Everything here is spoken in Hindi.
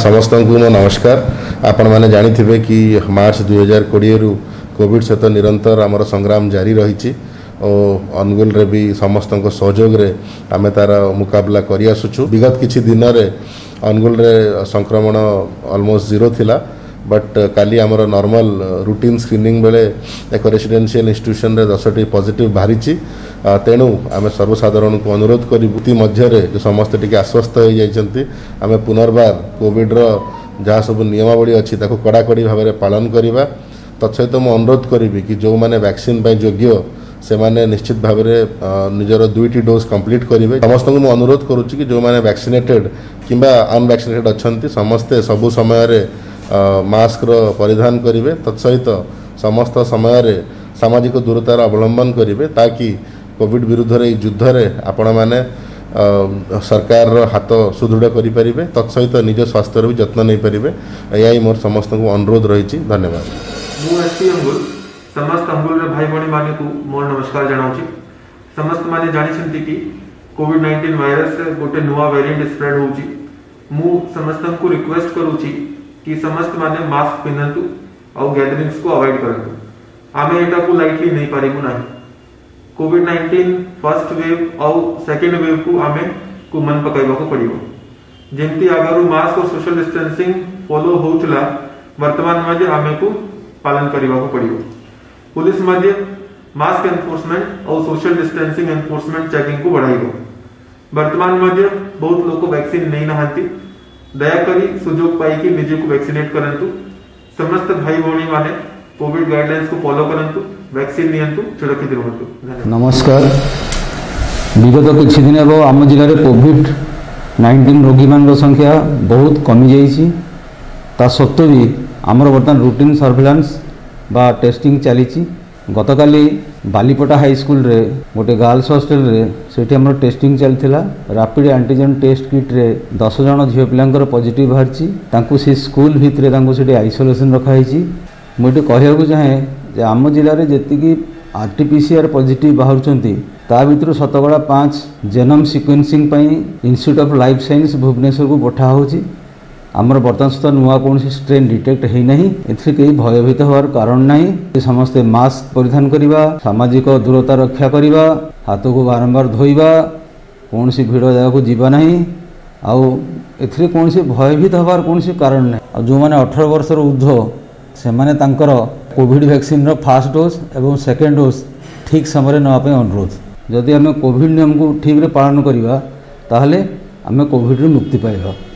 ସମସ୍ତଙ୍କୁ ମୋ ନମସ୍କାର ଆପଣମାନେ ଜାଣିଥିବେ କି ମାର୍ଚ୍ଚ ଦୁଇହଜାର କୋଡ଼ିଏରୁ କୋଭିଡ଼ ସହିତ ନିରନ୍ତର ଆମର ସଂଗ୍ରାମ ଜାରି ରହିଛି ଓ ଅନୁଗୁଳରେ ବି ସମସ୍ତଙ୍କ ସହଯୋଗରେ ଆମେ ତା'ର ମୁକାବିଲା କରିଆସୁଛୁ ବିଗତ କିଛି ଦିନରେ ଅନୁଗୁଳରେ ସଂକ୍ରମଣ ଅଲମୋଷ୍ଟ ଜିରୋ ଥିଲା ବଟ୍ କାଲି ଆମର ନର୍ମାଲ୍ ରୁଟିନ୍ ସ୍କ୍ରିନିଂ ବେଳେ ଏକ ରେସିଡେନ୍ସିଆଲ୍ ଇନଷ୍ଟିଟ୍ୟୁସନ୍ରେ ଦଶଟି ପଜିଟିଭ୍ ବାହାରିଛି ତେଣୁ ଆମେ ସର୍ବସାଧାରଣଙ୍କୁ ଅନୁରୋଧ କରିବୁ ମଧ୍ୟରେ ସମସ୍ତେ ଟିକେ ଆଶ୍ୱସ୍ତ ହୋଇଯାଇଛନ୍ତି ଆମେ ପୁନର୍ବାର କୋଭିଡ଼ର ଯାହା ସବୁ ନିୟମାବଳୀ ଅଛି ତାକୁ କଡ଼ାକଡ଼ି ଭାବରେ ପାଳନ କରିବା ତତ୍ସହିତ ମୁଁ ଅନୁରୋଧ କରିବି କି ଯେଉଁମାନେ ଭ୍ୟାକ୍ସିନ୍ ପାଇଁ ଯୋଗ୍ୟ ସେମାନେ ନିଶ୍ଚିତ ଭାବରେ ନିଜର ଦୁଇଟି ଡୋଜ୍ କମ୍ପ୍ଲିଟ୍ କରିବେ ସମସ୍ତଙ୍କୁ ମୁଁ ଅନୁରୋଧ କରୁଛି କି ଯେଉଁମାନେ ଭ୍ୟାକ୍ସିନେଟେଡ୍ କିମ୍ବା ଅନଭ୍ୟାକ୍ସିନେଟେଡ୍ ଅଛନ୍ତି ସମସ୍ତେ ସବୁ ସମୟରେ ମାସ୍କର ପରିଧାନ କରିବେ ତତ୍ସହିତ ସମସ୍ତ ସମୟରେ ସାମାଜିକ ଦୂରତାର ଅବଲମ୍ବନ କରିବେ ତାକି କୋଭିଡ଼ ବିରୁଦ୍ଧରେ ଏହି ଯୁଦ୍ଧରେ ଆପଣମାନେ सरकार हाथ सुदृढ़ करें तत्सहित निज स्वास्थ्य भी जत्न नहीं पारे यही मोर समस्त अनुरोध रही धन्यवाद मुझे अंगुल समस्त अंगुल भाई भाई मान को नमस्कार जनाऊँ समस्त मैंने जानते कि कोविड नाइंटीन वायरस गोटे नुआ वेरिएंट स्प्रेड हो समस्त को रिक्वेस्ट करुच्ची कि समस्त माने मास्क पिंधतु आउ गैदरिंग्स को अवॉइड करूँ आम यू लाइटली नहीं पारू ना कोविड नाइंटीन फर्स्ट वेव और सेकेंड वेव को आम को मन पकड़वाक पड़ो जमी आगर मास्क और सोशल डिस्टेंसिंग फॉलो होता वर्तमान में आम को पालन करने पड़ो पुलिस मध्य मास्क एनफोर्समेंट और सोशल डिस्टेंसिंग एनफोर्समेंट चेकिंग को बढ़ाइब वर्तमान मध्य बहुत लोग वैक्सीन नहीं नहांती दयाक सुजोग पाई कि निजे को वैक्सीनेट करूँ समस्त भाई भाई मैंने कोविड गाइडलाइंस को फॉलो करूँ ভ্যাকসিন নিয়ন্তু সুরক্ষিত ରୁହନ୍ତୁ নমস্কার বিগত কিছু দিন হব আম জেলার কোভিড নাইন্টিন রোগী মান সংখ্যা বহুত কমি যাইছি তা সত্ত্বে বি আমার বর্তমান রুটিন সর্ভেলান্স বা টেস্টিং চালিছি গতকালি বালিপটা হাইস্কুলরে গোটে গার্লস হস্টেলরে সেটি আমার টেস্টিং চাল রাপিড আন্টিজেন টেস্ট কিট্রে দশ জন ঝিও পিলাঙ্কর পজিটিভ বাহারি তাঁকু সে স্কুল ভিতরে তাঁকু সেটি আইসোলেসন রখা হয়েছি মুটি ଏଠି চাহে ଯେ ଆମ ଜିଲ୍ଲାରେ ଯେତିକି R T P C R positive ବାହାରୁଛନ୍ତି ତା ଭିତରୁ ଶତକଡ଼ା ପାଞ୍ଚ ଜେନମ୍ ସିକ୍ୱେନ୍ସିଂ ପାଇଁ ଇନଷ୍ଟିଚ୍ୟୁଟ୍ ଅଫ୍ ଲାଇଫ୍ ସାଇନ୍ସ ଭୁବନେଶ୍ୱରକୁ ପଠା ହେଉଛି ଆମର ବର୍ତ୍ତମାନ ସୁଦ୍ଧା ନୂଆ କୌଣସି ଷ୍ଟ୍ରେନ୍ ଡିଟେକ୍ଟ ହୋଇନାହିଁ ଏଥିରେ କେହି ଭୟଭୀତ ହେବାର କାରଣ ନାହିଁ ସମସ୍ତେ ମାସ୍କ ପରିଧାନ କରିବା ସାମାଜିକ ଦୂରତା ରକ୍ଷା କରିବା ହାତକୁ ବାରମ୍ବାର ଧୋଇବା କୌଣସି ଭିଡ଼ ଜାଗାକୁ ଯିବା ନାହିଁ ଆଉ ଏଥିରେ କୌଣସି ଭୟଭୀତ ହେବାର କୌଣସି କାରଣ ନାହିଁ ଆଉ ଯେଉଁମାନେ ଅଠର ବର୍ଷର ଉର୍ଦ୍ଧ୍ୱ ସେମାନେ ତାଙ୍କର कोविड भैक्सीन फास्ट डोज और सेकेंड डोज ठीक समय नाप अनुरोध जदि आम कोड नियम को ठिक्रे पालन करवा तेल आम कोड्रु मुक्ति पाइबा